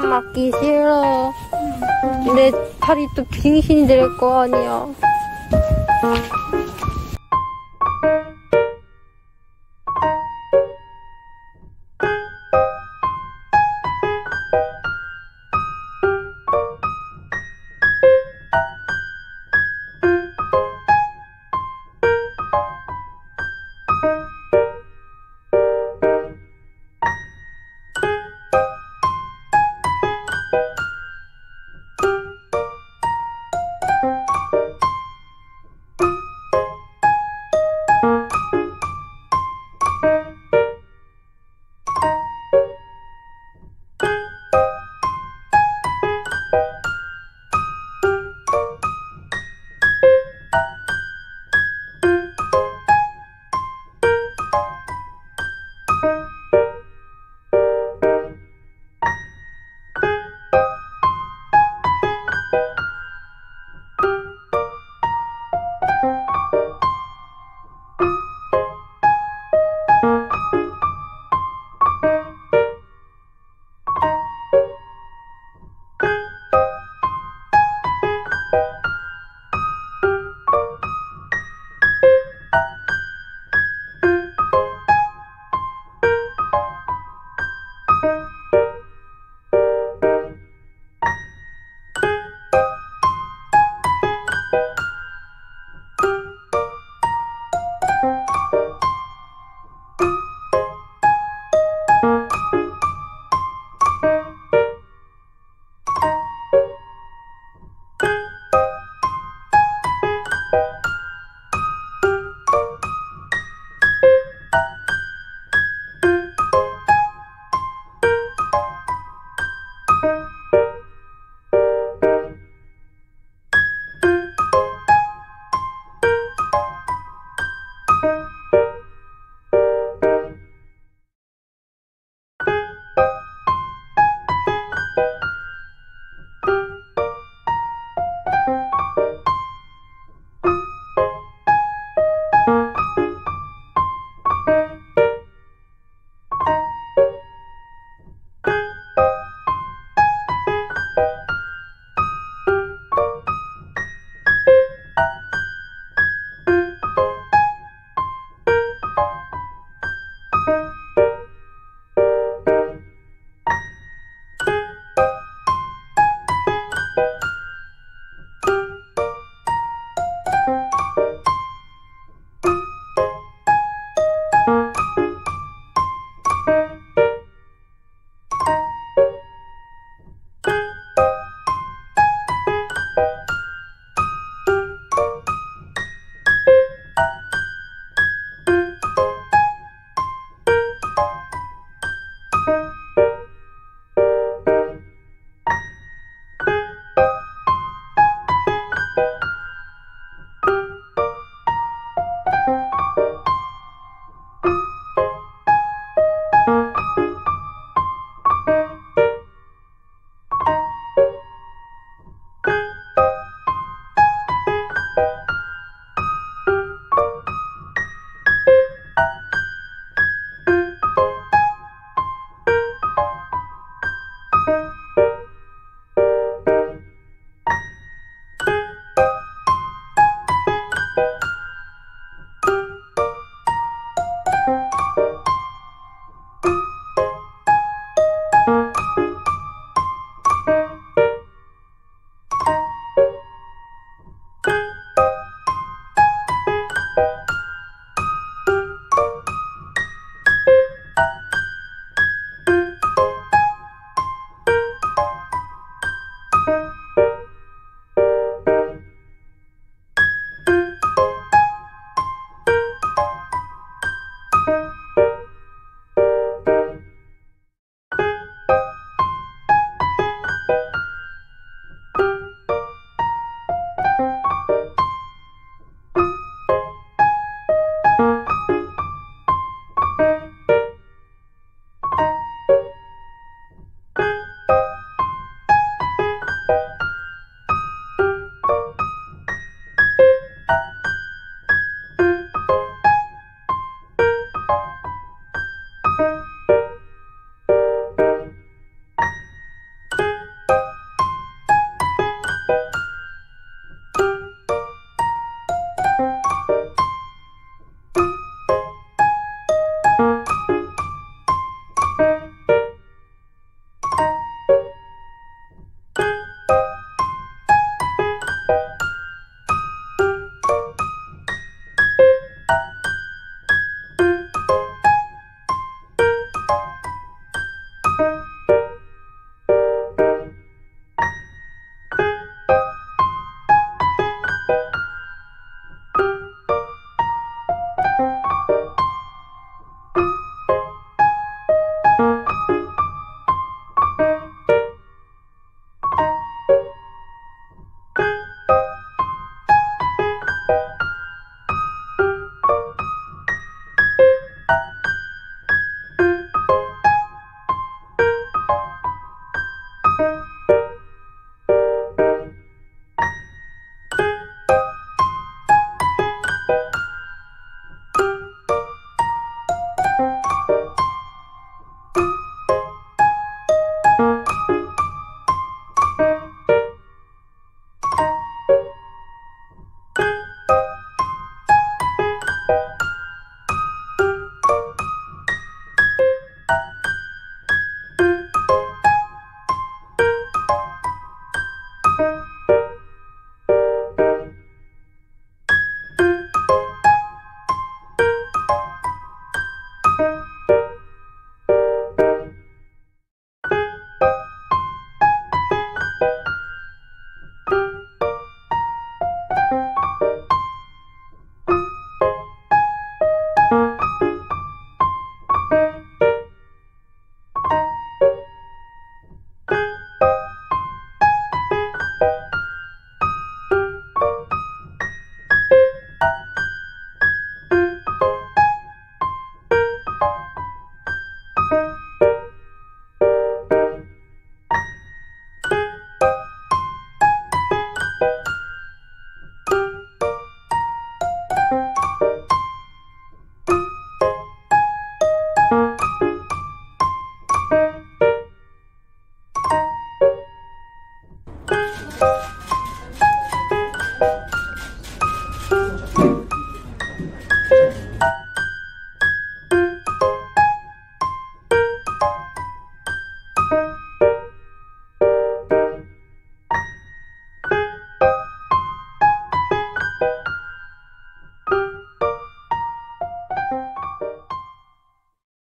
오빠 맞기 싫어. 내 팔이 또 빙신이 될 거 아니야.